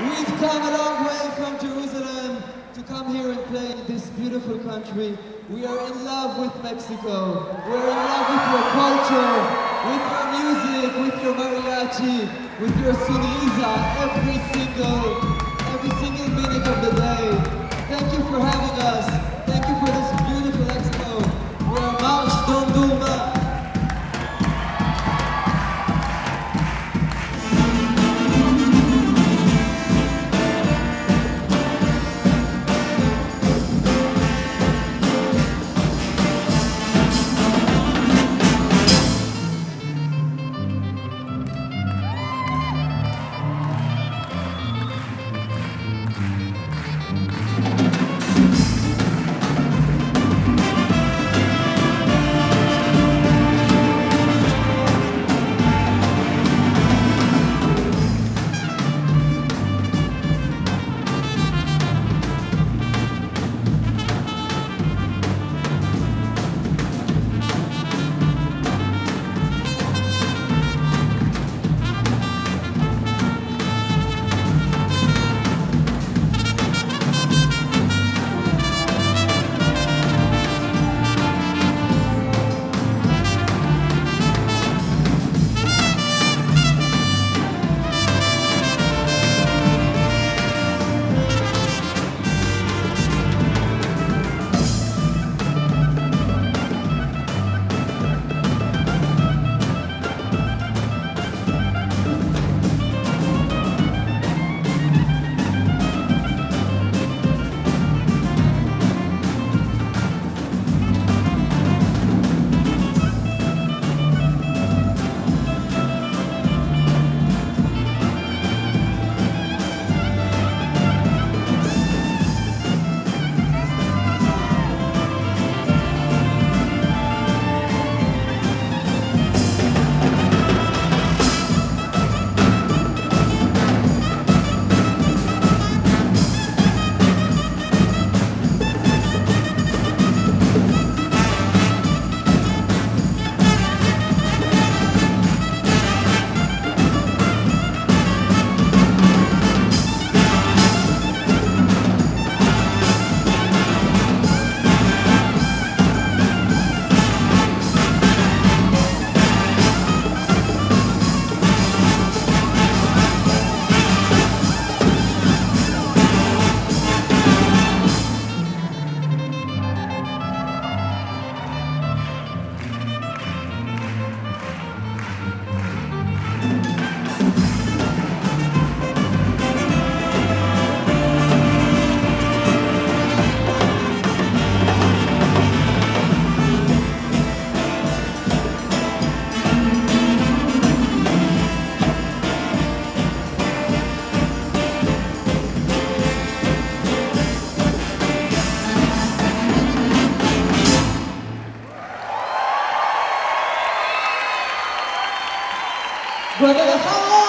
We've come a long way from Jerusalem to come here and play in this beautiful country. We are in love with Mexico. We're in love with your culture, with your music, with your mariachi, with your sonrisa every single, Brother Hall.